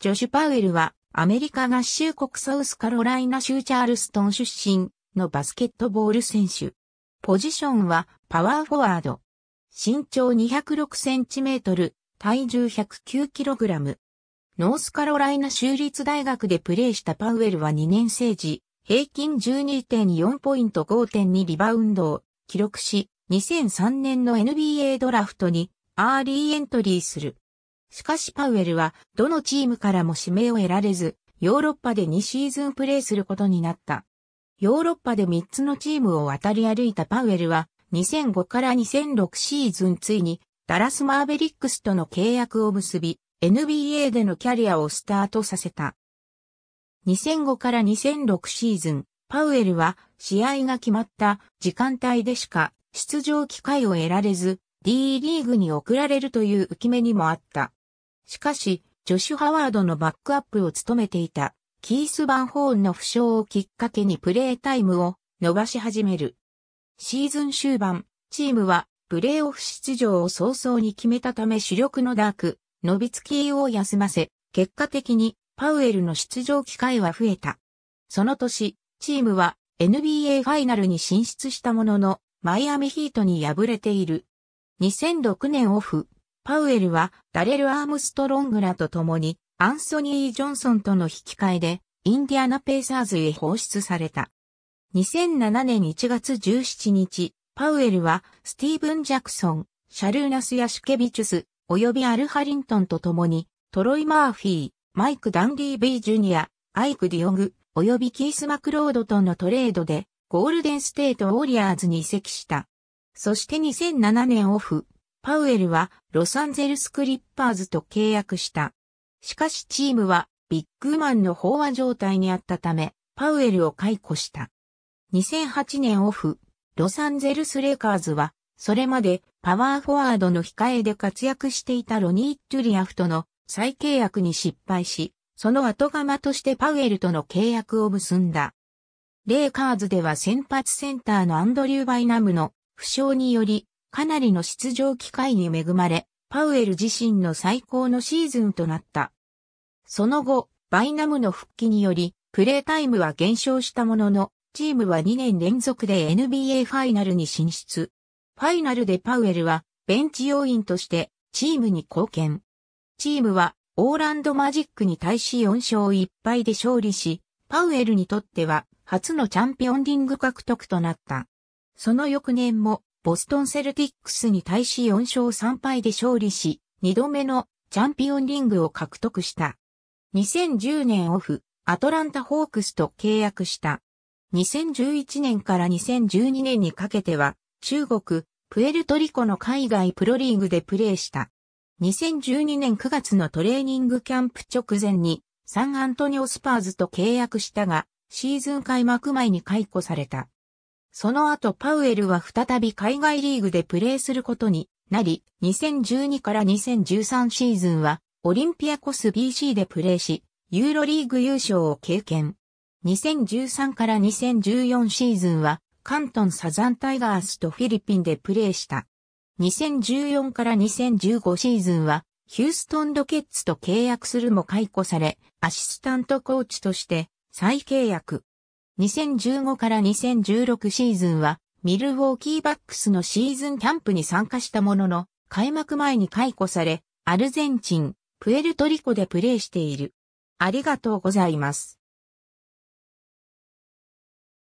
ジョシュ・パウエルはアメリカ合衆国サウスカロライナ州チャールストン出身のバスケットボール選手。ポジションはパワーフォワード。身長206センチメートル、体重109キログラム。ノースカロライナ州立大学でプレーしたパウエルは2年生時、平均12.4ポイント5.2リバウンドを記録し、2003年の NBA ドラフトにアーリーエントリーする。しかしパウエルはどのチームからも指名を得られず、ヨーロッパで2シーズンプレーすることになった。ヨーロッパで3つのチームを渡り歩いたパウエルは2005から2006シーズンついにダラスマーベリックスとの契約を結び、NBA でのキャリアをスタートさせた。2005から2006シーズン、パウエルは試合が決まった時間帯でしか出場機会を得られず、D リーグに送られるという浮き目にもあった。しかし、ジョシュ・ハワードのバックアップを務めていたキース・バンホーンの負傷をきっかけにプレータイムを伸ばし始める。シーズン終盤、チームはプレーオフ出場を早々に決めたため主力のダーク、ノビツキーを休ませ、結果的にパウエルの出場機会は増えた。その年、チームは NBA ファイナルに進出したものの、マイアミヒートに敗れている。2006年オフ、パウエルはダレル・アームストロングらと共にアンソニー・ジョンソンとの引き換えでインディアナ・ペーサーズへ放出された。2007年1月17日、パウエルはスティーブン・ジャクソン、シャルーナス・ヤシュケビチュス、及びアル・ハリントンと共にトロイ・マーフィー、マイク・ダンリービー・ジュニア、アイク・ディオグ、及びキース・マクロードとのトレードでゴールデンステート・ウォリアーズに移籍した。そして2007年オフ、パウエルはロサンゼルス・クリッパーズと契約した。しかしチームはビッグマンの飽和状態にあったため、パウエルを解雇した。2008年オフ、ロサンゼルス・レイカーズは、それまでパワーフォワードの控えで活躍していたロニー・トゥリアフとの再契約に失敗し、その後釜としてパウエルとの契約を結んだ。レイカーズでは先発センターのアンドリュー・バイナムの負傷により、かなりの出場機会に恵まれ、パウエル自身の最高のシーズンとなった。その後、バイナムの復帰により、プレータイムは減少したものの、チームは2年連続で NBA ファイナルに進出。ファイナルでパウエルはベンチ要員としてチームに貢献。チームはオーランドマジックに対し4勝1敗で勝利し、パウエルにとっては初のチャンピオンリング獲得となった。その翌年もボストンセルティックスに対し4勝3敗で勝利し、2度目のチャンピオンリングを獲得した。2010年オフ、アトランタホークスと契約した。2011年から2012年にかけては、中国、プエルトリコの海外プロリーグでプレーした。2012年9月のトレーニングキャンプ直前に、サンアントニオスパーズと契約したが、シーズン開幕前に解雇された。その後パウエルは再び海外リーグでプレーすることになり、2012から2013シーズンはオリンピアコス BC でプレーし、ユーロリーグ優勝を経験。2013から2014シーズンはカントンサザンタイガースとフィリピンでプレーした。2014から2015シーズンはヒューストンロケッツと契約するも解雇され、アシスタントコーチとして再契約。2015から2016シーズンは、ミルウォーキーバックスのシーズンキャンプに参加したものの、開幕前に解雇され、アルゼンチン、プエルトリコでプレーしている。ありがとうございます。